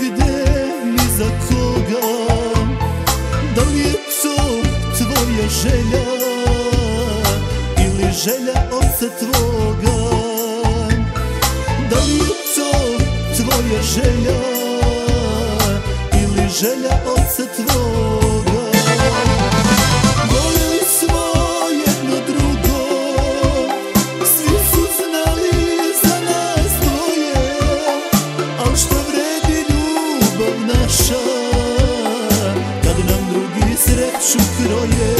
gde ni za koga? Da li je to tvoja želja Ili želja oca tvoga? Da li je to tvoja želja Ili želja oca tvoga? yeah.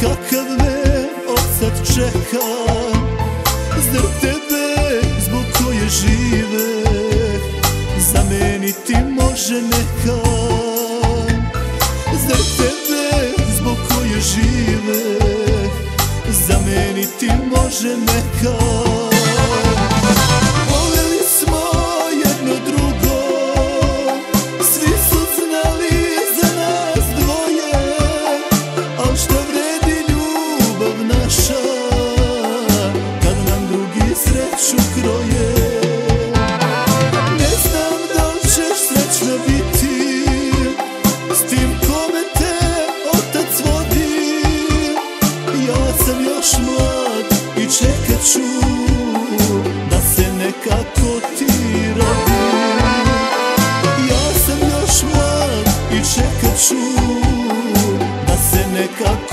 Kakav me odsad čeka. Zar tebe zbog koje žive Zameniti može neka? Zar tebe zbog koje žive Zameniti može neka ću Da se nekako